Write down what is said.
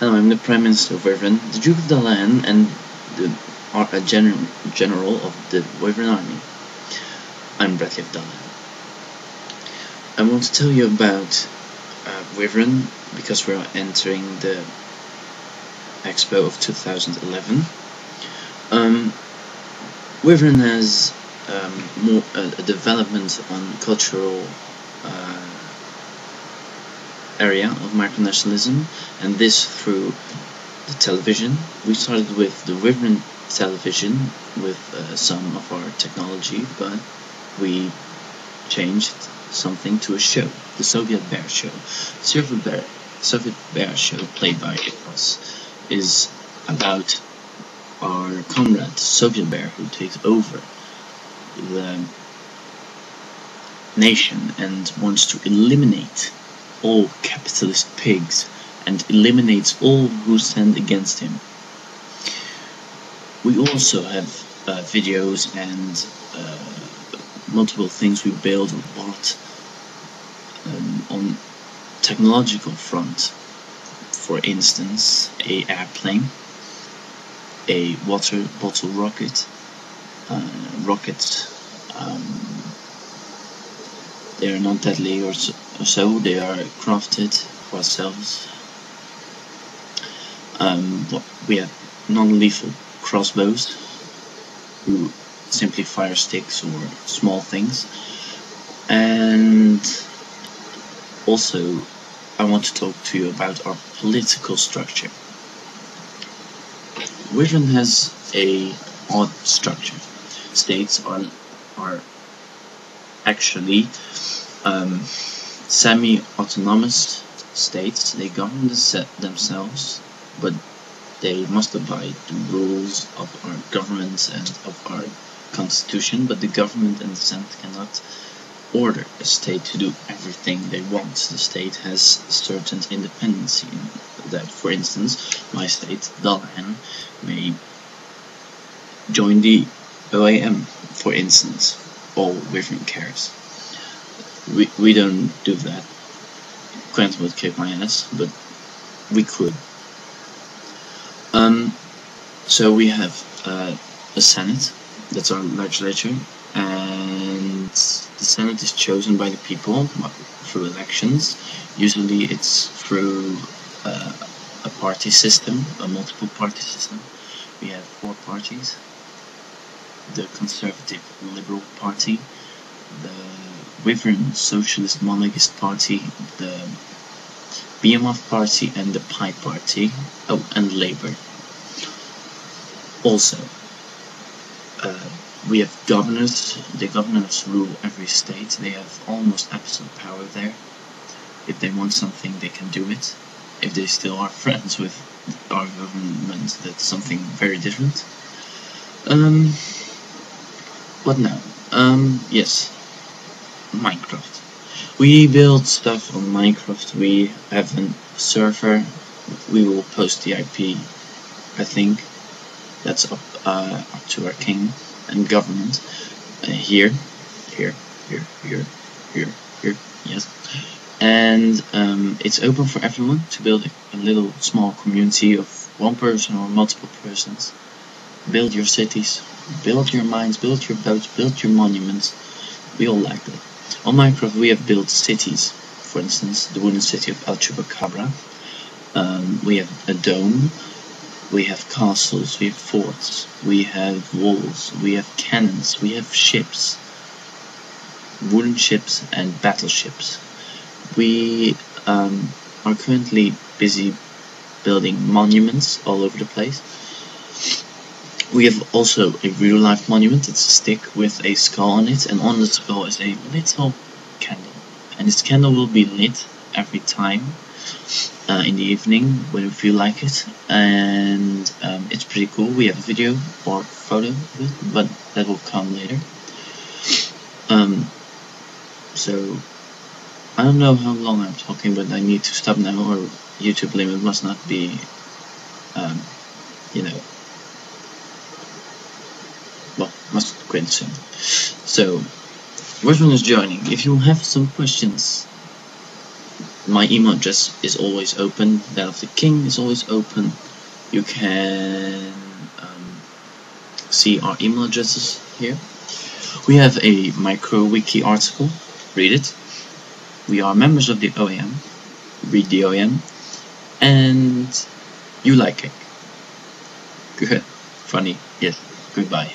Hello, I'm the Prime Minister of Wyvern, the Duke of Dullahan, and the uh, general, general of the Wyvern Army. I'm Bradley of. I want to tell you about uh, Wyvern because we are entering the Expo of 2011. Um, Wyvern has um, more uh, a development on cultural area of micronationalism and this through the television. We started with the Wyvern television with uh, some of our technology but we changed something to a show, the Soviet Bear Show. Soviet Bear, Soviet Bear Show played by us is about our comrade Soviet Bear who takes over the nation and wants to eliminate all capitalist pigs and eliminates all who stand against him. We also have uh, videos and uh, multiple things we build or bought um, on technological front. For instance, a airplane, a water bottle rocket, uh, rockets. Um, they are not deadly or so, they are crafted for ourselves. Um, we have non-lethal crossbows who simply fire sticks or small things. And also I want to talk to you about our political structure. Wyvern has a odd structure. States are are actually um, semi-autonomous states. They govern the themselves, but they must abide the rules of our government and of our constitution. But the government and the Senate cannot order a state to do everything they want. The state has certain independence that, for instance, my state, Dullahan, may join the OAM, for instance, all Wyvern cares. We, we don't do that. Quentin would kick my ass, but we could. Um, so we have uh, a Senate, that's our legislature, and the Senate is chosen by the people through elections. Usually it's through uh, a party system, a multiple party system. We have four parties. The Conservative Liberal Party, the Wyvern Socialist Monarchist Party, the Behemoth Party and the Pie Party, oh, and Labour. Also, uh, we have governors. The governors rule every state. They have almost absolute power there. If they want something, they can do it. If they still are friends with our government, that's something very different. Um, what now? Um, yes, Minecraft. We build stuff on Minecraft. We have a server. We will post the IP. I think that's up, uh, up to our king and government uh, here, here, here, here, here, here, yes. And um, it's open for everyone to build a, a little small community of one person or multiple persons. Build your cities, build your mines, build your boats, build your monuments. We all like that. On Minecraft we have built cities. For instance, the wooden city of El Chupacabra. Um, we have a dome we have castles, we have forts, we have walls, we have cannons, we have ships, wooden ships and battleships. We um, are currently busy building monuments all over the place. We have also a real life monument, it's a stick with a skull on it, and on the skull is a little candle. And this candle will be lit every time uh, in the evening when we feel like it. And um, it's pretty cool. We have a video or photo of it but that will come later. Um, so I don't know how long I'm talking but I need to stop now or YouTube limit must not be um, you know must so one is joining if you have some questions my email address is always open. That of the king is always open. You can um, see our email addresses here. We have a micro wiki article. Read it. We are members of the OAM. Read the OAM. And you like it. Good. Funny. Yes. Goodbye.